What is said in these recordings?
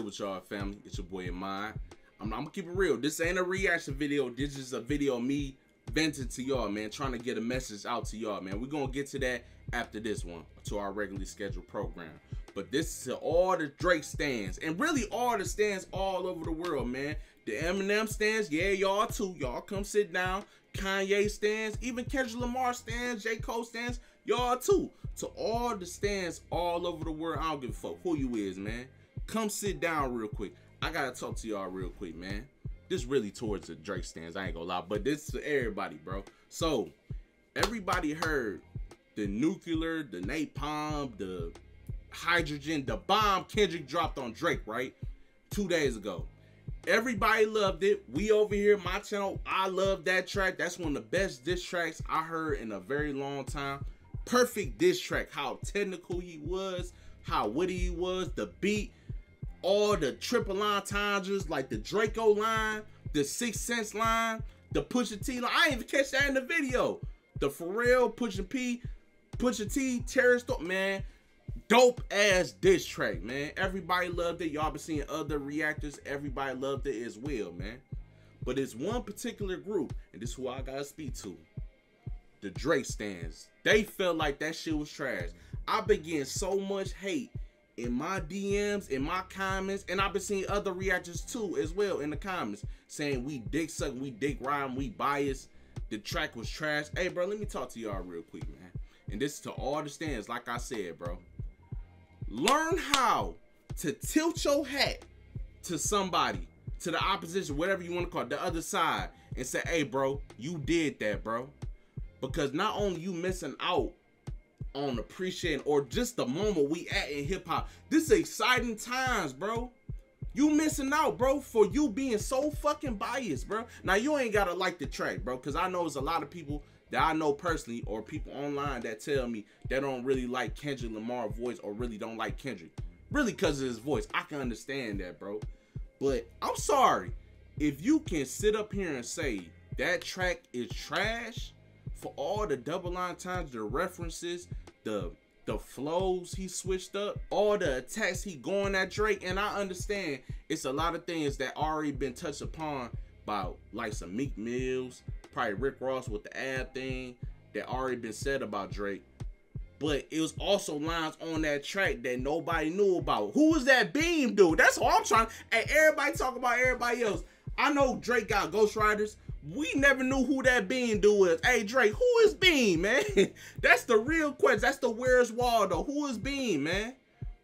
good with y'all, family? It's your boy Mine. I'm, I'm gonna keep it real. This ain't a reaction video. This is a video of me venting to y'all, man, trying to get a message out to y'all, man. We're gonna get to that after this one, to our regularly scheduled program. But this is to all the Drake stands, and really all the stands all over the world, man. The Eminem stands, yeah, y'all too. Y'all come sit down. Kanye stands, even Kendrick Lamar stands, J. Cole stands, y'all too. To all the stands all over the world, I don't give a fuck who you is, man. Come sit down real quick. I gotta talk to y'all real quick, man. This really towards the Drake stands, I ain't gonna lie, but this is to everybody, bro. So, everybody heard the nuclear, the napalm, the hydrogen, the bomb Kendrick dropped on Drake, right? Two days ago. Everybody loved it. We over here, my channel, I love that track. That's one of the best diss tracks I heard in a very long time. Perfect diss track. How technical he was, how witty he was, the beat, all the triple entendres, like the Draco line, the Six Sense line, the Pusha T line. I didn't even catch that in the video. The Pharrell, Pusha P, Pusha T, Terrorist, man dope ass diss track, man. Everybody loved it. Y'all been seeing other reactors. Everybody loved it as well, man. But it's one particular group, and this is who I gotta speak to. The Drake stands. They felt like that shit was trash. I've been getting so much hate in my DMs, in my comments, and I've been seeing other reactors too as well in the comments saying we dick suck, we dick rhyme, we biased. The track was trash. Hey, bro, let me talk to y'all real quick, man. And this is to all the stands, like I said, bro. Learn how to tilt your hat to somebody, to the opposition, whatever you want to call it, the other side, and say, hey, bro, you did that, bro. Because not only you missing out on appreciating or just the moment we at in hip hop, this exciting times, bro. You missing out, bro, for you being so fucking biased, bro. Now you ain't gotta like the track, bro, because I know there's a lot of people that I know personally or people online that tell me they don't really like Kendrick Lamar voice or really don't like Kendrick. Really because of his voice. I can understand that, bro. But I'm sorry. If you can sit up here and say that track is trash for all the double line times, the references, the the flows he switched up, all the attacks he going at Drake, and I understand it's a lot of things that already been touched upon by like some Meek Mills, probably Rick Ross with the ad thing that already been said about Drake. But it was also lines on that track that nobody knew about. Who was that Beam dude? That's all I'm trying. Hey, everybody talk about everybody else. I know Drake got ghostwriters. We never knew who that Beam dude was. Hey Drake, who is Beam, man? That's the real question. That's the Where's Waldo. Who is Beam, man?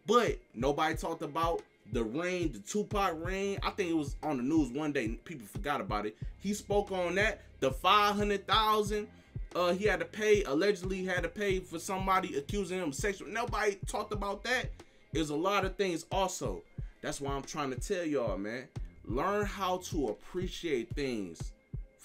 But nobody talked about the rain, the Tupac rain. I think it was on the news one day. People forgot about it. He spoke on that. The five hundred thousand. Uh, he had to pay. Allegedly, had to pay for somebody accusing him of sexual. Nobody talked about that. There's a lot of things also. That's why I'm trying to tell y'all, man. Learn how to appreciate things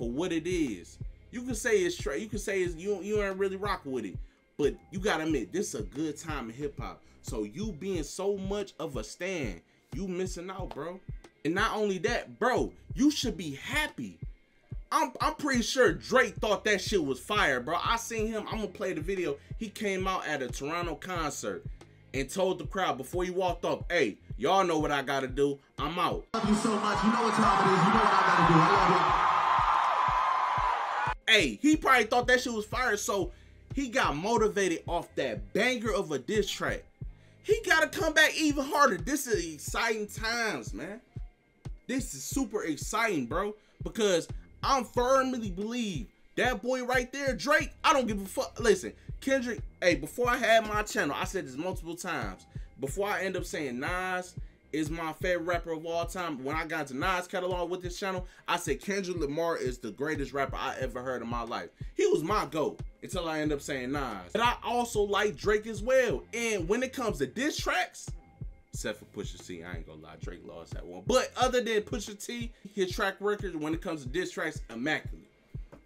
for what it is. You can say it's straight. You can say it's, you you ain't really rock with it, but you gotta admit this is a good time in hip hop. So you being so much of a stand, you missing out, bro. And not only that, bro, you should be happy. I'm, I'm pretty sure Drake thought that shit was fire, bro. I seen him. I'm gonna play the video. He came out at a Toronto concert and told the crowd before he walked up, hey, y'all know what I gotta do. I'm out. You so much. You know what time it is. You know what I gotta do. I love. Hey, he probably thought that shit was fire, so he got motivated off that banger of a diss track he gotta come back even harder. This is exciting times, man. This is super exciting, bro. Because I'm firmly believe that boy right there, Drake. I don't give a fuck. Listen, Kendrick. Hey, before I had my channel, I said this multiple times. Before I end up saying Nas is my favorite rapper of all time. When I got to Nas catalog with this channel, I said Kendrick Lamar is the greatest rapper I ever heard in my life. He was my GOAT until I end up saying Nas. But I also like Drake as well. And when it comes to diss tracks, except for Pusha T, I ain't gonna lie, Drake lost that one. But other than Pusha T, his track record when it comes to diss tracks, immaculate.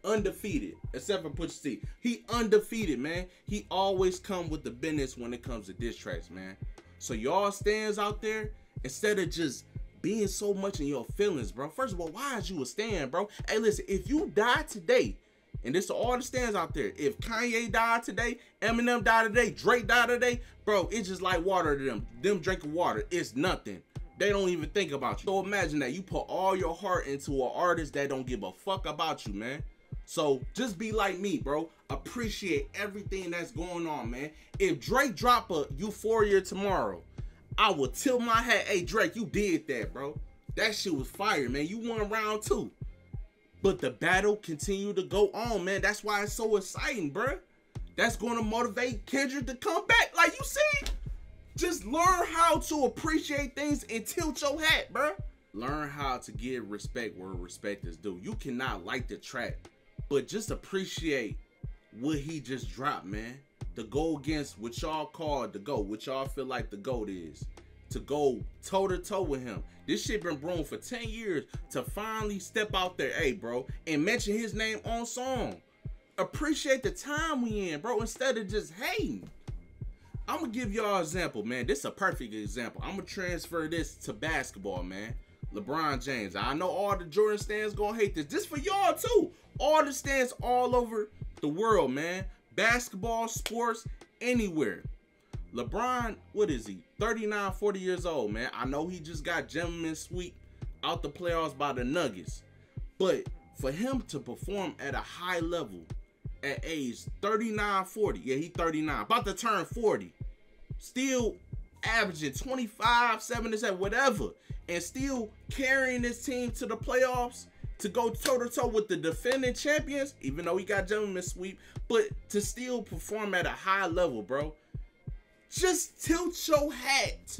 Undefeated, except for Pusha T. He undefeated, man. He always come with the business when it comes to diss tracks, man. So y'all stands out there, instead of just being so much in your feelings, bro. First of all, why is you a stand, bro? Hey, listen, if you die today, and this to all the stands out there, if Kanye died today, Eminem died today, Drake died today, bro, it's just like water to them. Them drinking water, it's nothing. they don't even think about you. So imagine that you put all your heart into an artist that don't give a fuck about you, man. So just be like me, bro. Appreciate everything that's going on, man. If Drake drop a Euphoria tomorrow, I will tilt my hat. Hey, Drake, you did that, bro. That shit was fire, man. You won round two. But the battle continued to go on, man. That's why it's so exciting, bro. That's going to motivate Kendrick to come back. Like you see, just learn how to appreciate things and tilt your hat, bro. Learn how to give respect where respect is due. You cannot like the track, but just appreciate what he just dropped, man. To go against what y'all call the GOAT, what y'all feel like the GOAT is. To go toe to toe with him. This shit been brewing for 10 years to finally step out there, hey, bro, and mention his name on song. Appreciate the time we in, bro, instead of just hating. I'm gonna give y'all an example, man. This is a perfect example. I'm gonna transfer this to basketball, man. LeBron James. I know all the Jordan stands gonna hate this. This for y'all too. All the stands all over the world, man. Basketball, sports, anywhere. LeBron, what is he? 39, 40 years old, man. I know he just got gentleman sweep out the playoffs by the Nuggets. But for him to perform at a high level at age 39, 40, yeah, he 39, about to turn 40, still averaging 25, 77, whatever, and still carrying his team to the playoffs to go toe to toe with the defending champions, even though he got gentleman sweep, but to still perform at a high level, bro. Just tilt your hat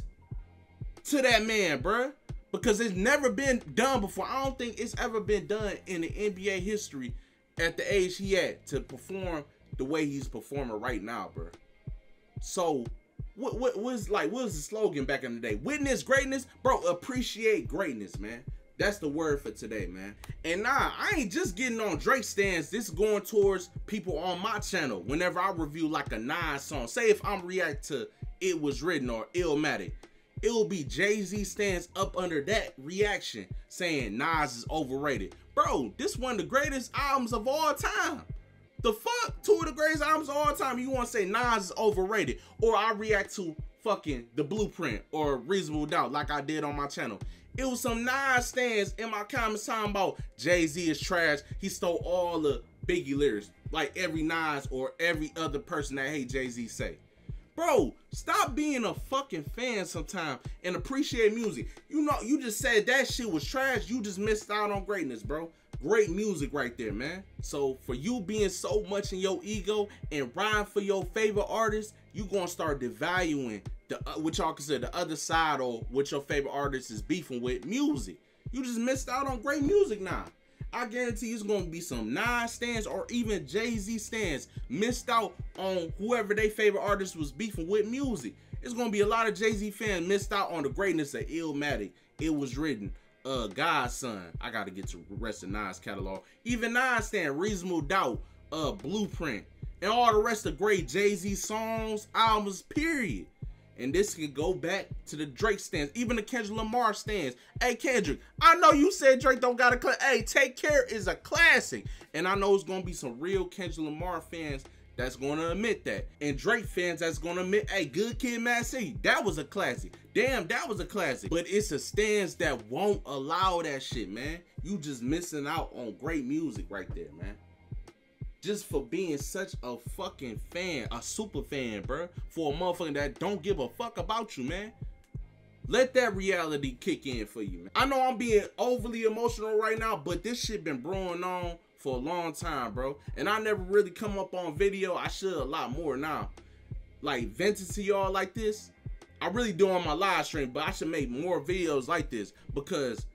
to that man, bro. Because it's never been done before. I don't think it's ever been done in the NBA history at the age he at to perform the way he's performing right now, bro. So what what was like what was the slogan back in the day? Witness greatness, bro. Appreciate greatness, man. That's the word for today, man. And nah, I ain't just getting on Drake stands. This is going towards people on my channel. Whenever I review like a Nas song, say if I'm react to It Was Written or Illmatic, it will be Jay-Z stands up under that reaction saying Nas is overrated. Bro, this one of the greatest albums of all time. The fuck? Two of the greatest albums of all time. You want to say Nas is overrated. Or I react to fucking The Blueprint or Reasonable Doubt like I did on my channel. It was some Nas stands in my comments talking about Jay-Z is trash. He stole all the Biggie lyrics. Like every Nas or every other person that hate Jay-Z say. Bro, stop being a fucking fan sometime and appreciate music. You know, you just said that shit was trash. You just missed out on greatness, bro. Great music right there, man. So for you being so much in your ego and riding for your favorite artist, you gonna start devaluing the uh, what y'all consider the other side or what your favorite artist is beefing with music. You just missed out on great music now. I guarantee it's gonna be some Nas stands or even Jay-Z stands missed out on whoever their favorite artist was beefing with music. It's gonna be a lot of Jay-Z fans missed out on the greatness of Illmatic. It was written. Uh God's Son. I gotta get to the rest of Nas catalog. Even Nas stand Reasonable Doubt, uh Blueprint, and all the rest of great Jay-Z songs, albums, period. And this can go back to the Drake stands, even the Kendrick Lamar stands. Hey Kendrick, I know you said Drake don't got a cl- hey, Take Care is a classic. And I know it's gonna be some real Kendrick Lamar fans that's gonna admit that. And Drake fans that's gonna admit, hey, Good Kid Mad City, that was a classic. Damn, that was a classic. But it's a stance that won't allow that shit, man. You just missing out on great music right there, man just for being such a fucking fan, a super fan, bro. For a motherfucker that don't give a fuck about you, man. Let that reality kick in for you, man. I know I'm being overly emotional right now, but this shit been brewing on for a long time, bro. And I never really come up on video. I should a lot more now. Like venting to y'all like this. I really do on my live stream, but I should make more videos like this because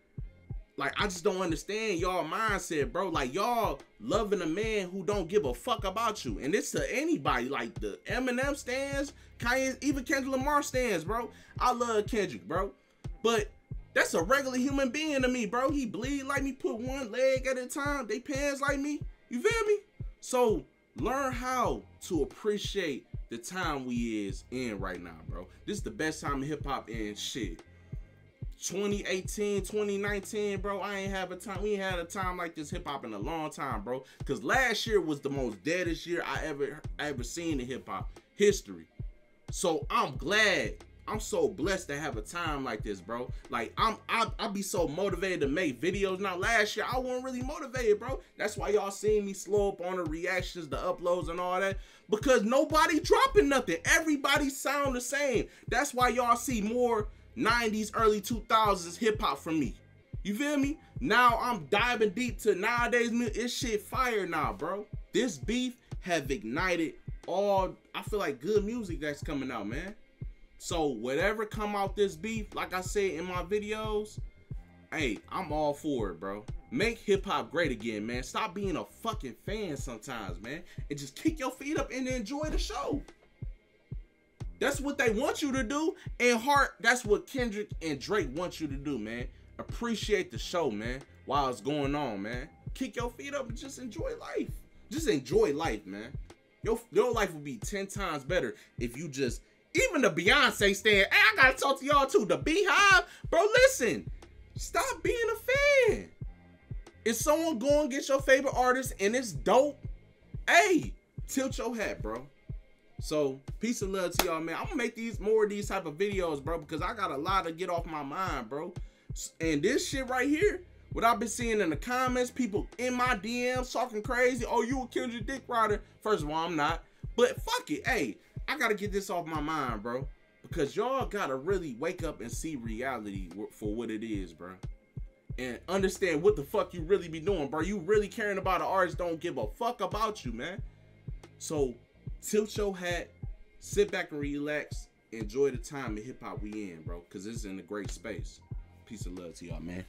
like I just don't understand y'all mindset, bro. Like y'all loving a man who don't give a fuck about you, and it's to anybody. Like the Eminem stands, Kanye, even Kendrick Lamar stands, bro. I love Kendrick, bro, but that's a regular human being to me, bro. He bleed like me, put one leg at a time. They pants like me. You feel me? So learn how to appreciate the time we is in right now, bro. This is the best time in hip hop and shit. 2018, 2019, bro, I ain't have a time. We ain't had a time like this hip hop in a long time, bro. Cause last year was the most deadest year I ever ever seen in hip hop history. So I'm glad, I'm so blessed to have a time like this, bro. Like I'm I I be so motivated to make videos. Now last year I wasn't really motivated, bro. That's why y'all seeing me slow up on the reactions, the uploads, and all that. Because nobody dropping nothing. Everybody sound the same. That's why y'all see more 90s, early 2000s hip hop from me. You feel me? Now I'm diving deep to nowadays. It's shit fire now, bro. This beef have ignited all I feel like good music that's coming out, man. So whatever come out this beef, like I said in my videos, hey, I'm all for it, bro. Make hip hop great again, man. Stop being a fucking fan sometimes, man, and just kick your feet up and enjoy the show. That's what they want you to do. And heart, that's what Kendrick and Drake want you to do, man. Appreciate the show, man, while it's going on, man. Kick your feet up and just enjoy life. Just enjoy life, man. Your, your life will be 10 times better if you just even the Beyonce stand. Hey, I gotta talk to y'all too. The BeyHive, bro. Listen, stop being a fan. If someone go and get your favorite artist and it's dope, hey, tilt your hat, bro. So peace and love to y'all, man. I'm gonna make these more of these type of videos, bro, because I got a lot to get off my mind, bro. And this shit right here, what I've been seeing in the comments, people in my DMs talking crazy. Oh, you a Kendrick Dick Rider? First of all, I'm not. But fuck it, hey, I gotta get this off my mind, bro. Because y'all gotta really wake up and see reality for what it is, bro. And understand what the fuck you really be doing, bro. You really caring about the artist don't give a fuck about you, man. So tilt your hat, sit back and relax, enjoy the time in hip hop we in, bro. Cause this is in a great space. Peace of love to y'all, man.